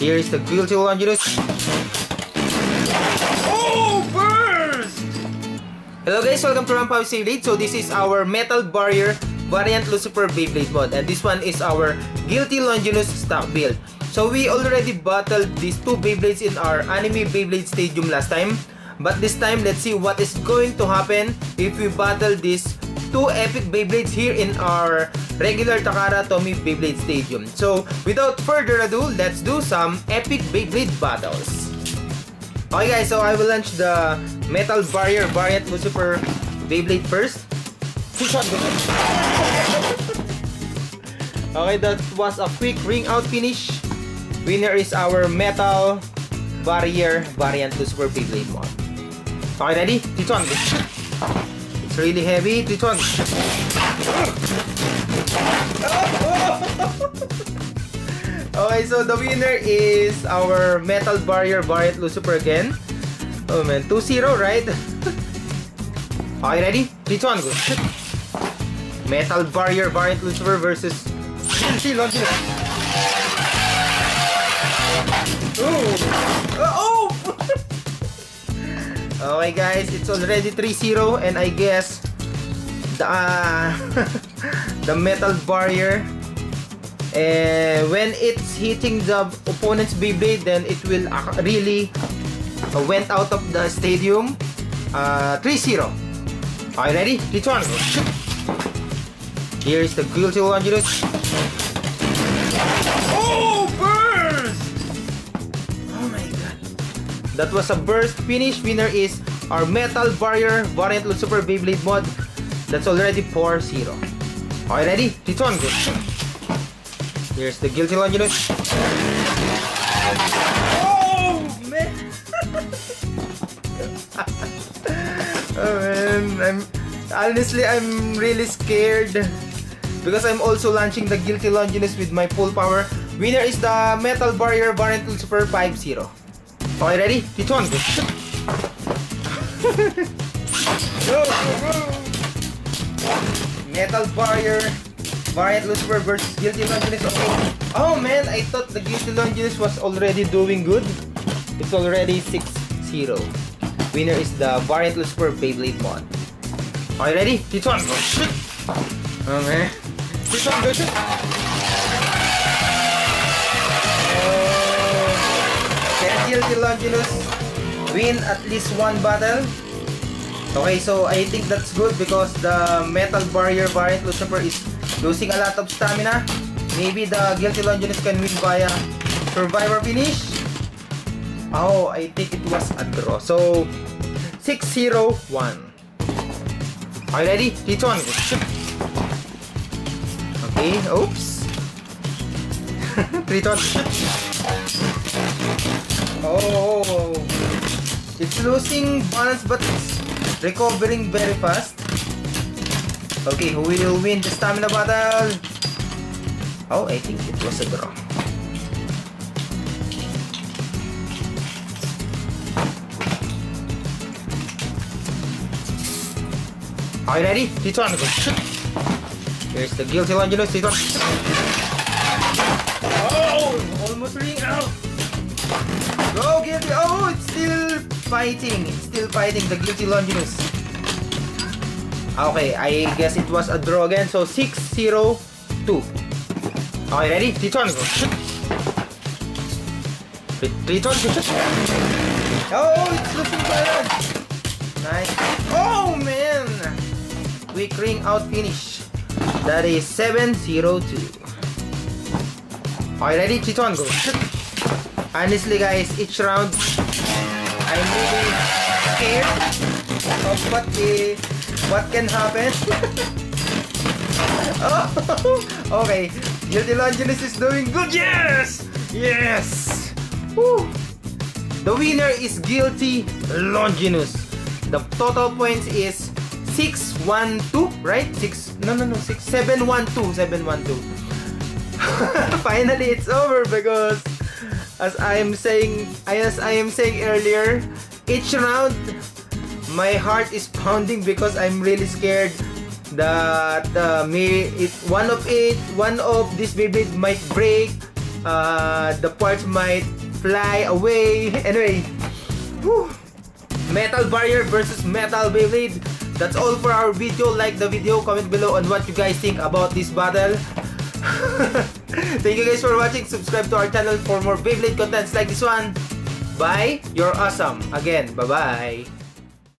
Here is the guilty Longinus. Oh, burst! Hello guys, welcome to Rampaw Lead. So this is our Metal Barrier variant Lucifer Beyblade mod. And this one is our Guilty Longinus stock build. So we already battled these two Beyblades in our anime Beyblade Stadium last time. But this time, let's see what is going to happen if we battle these two epic Beyblades here in our regular Takara Tomy Beyblade Stadium. So, without further ado, let's do some epic Beyblade battles. Okay guys, so I will launch the Metal Barrier Variant Lucifer Beyblade first. okay, that was a quick ring out finish. Winner is our Metal Barrier Variant Lucifer Beyblade mod. Okay, ready? Tituan. It's really heavy. Tituan. okay, so the winner is our Metal Barrier Variant Lucifer again. Oh man, 2-0, right? Are you ready? Tituan. Metal Barrier Variant Lucifer versus Shinji Longinus. Ooh. Uh, oh! okay guys, it's already 3-0 and I guess the, uh, the Metal Barrier uh, when it's hitting the opponent's Beyblade then it will really uh, went out of the stadium uh, 3-0. Are you ready? This one. Here is the guilty Longinus. Oh, That was a burst finish. Winner is our Metal Barrier Variant Super Beyblade mod. That's already 4-0. Okay, ready? This one. Here's the guilty Longinus. Oh, man! oh man, I'm honestly I'm really scared because I'm also launching the Guilty Longinus with my full power. Winner is the Metal Barrier Variant Super 5-0. Okay, ready? This one. go, go, go! Metal Barrier Variant Lucifer versus Guilty Longinus. Okay. Oh, oh man, I thought the Guilty Longinus was already doing good. It's already 6-0. Winner is the Variant Lucifer Beyblade mod. Are you ready? This one, go! Okay. This one, go shoot! Guilty Longinus win at least one battle? Okay, so I think that's good because the Metal Barrier Variant Lucifer is losing a lot of stamina. Maybe the Guilty Longinus can win via Survivor finish. Oh, I think it was a draw. So, 6-0-1. Are you ready? This one. Okay, oops. Three one. Oh, it's losing balance but it's recovering very fast. Okay, who will win the stamina battle? Oh, I think it was a draw. Are you ready? This one. Here's the guilty Longinus. This one. Oh, almost ring out. Go guilty. Oh, it's still fighting. It's still fighting the guilty Longinus. Okay, I guess it was a draw again. So 6-0-2. Okay, ready? This one. Go. Return. Oh, it's looking bad. Nice. Oh, man. Quick ring out finish. That is 7-0-2. Okay, ready? This one. Go. Honestly, guys, each round, I'm really scared of what what can happen. oh, okay. Guilty Longinus is doing good. Yes! Yes! Woo! The winner is Guilty Longinus. The total points is 612, right? 6 No, no, no, 6 712, 712. Finally, it's over because as I am saying as I am saying earlier, each round my heart is pounding because I'm really scared that uh, may it one of it one of this Beyblade might break uh, the parts might fly away. Anyway, whew. Metal Barrier versus Metal Beyblade. That's all for our video. Like the video, comment below on what you guys think about this battle. Thank you guys for watching. Subscribe to our channel for more Beyblade contents like this one. Bye. You're awesome. Again, bye-bye.